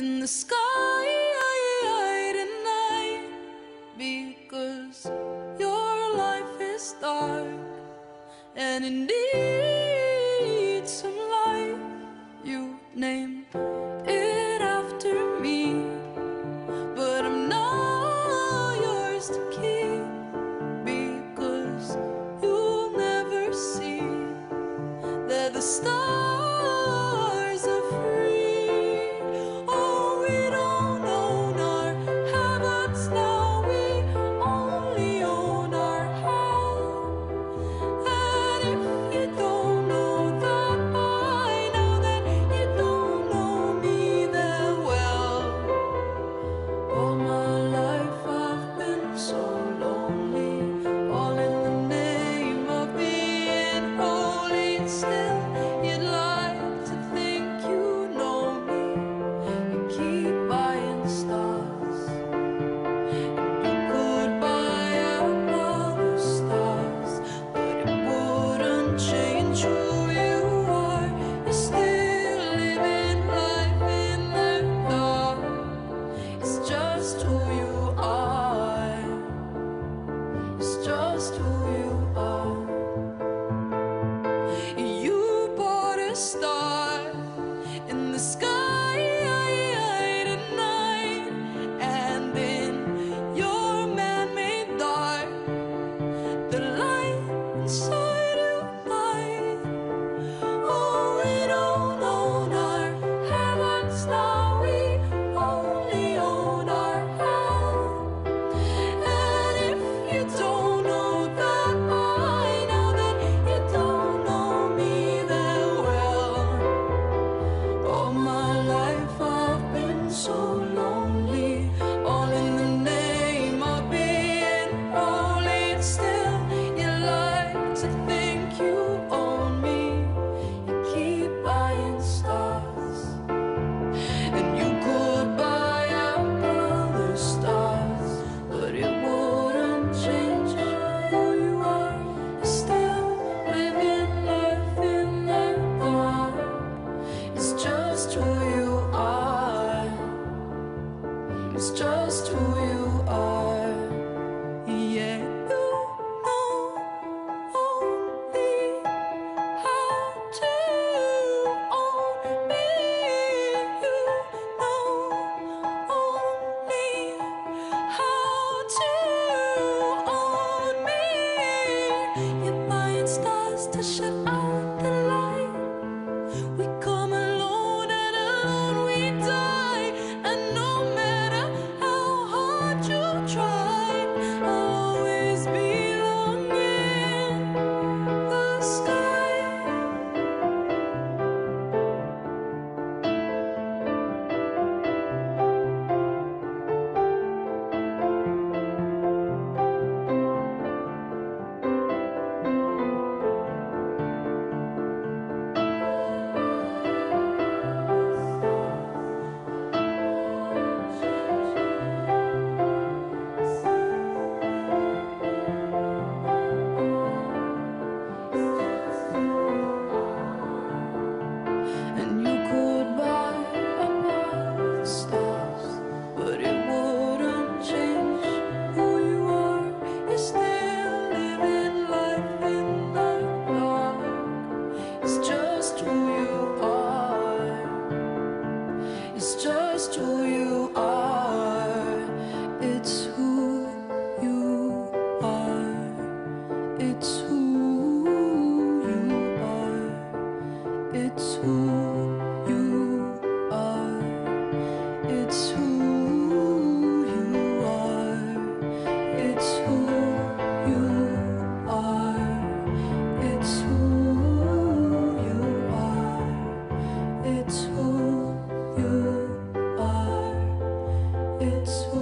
in the sky tonight because your life is dark and it needs some light. You name it after me, but I'm not yours to keep because you'll never see that the stars. stop. soul. It's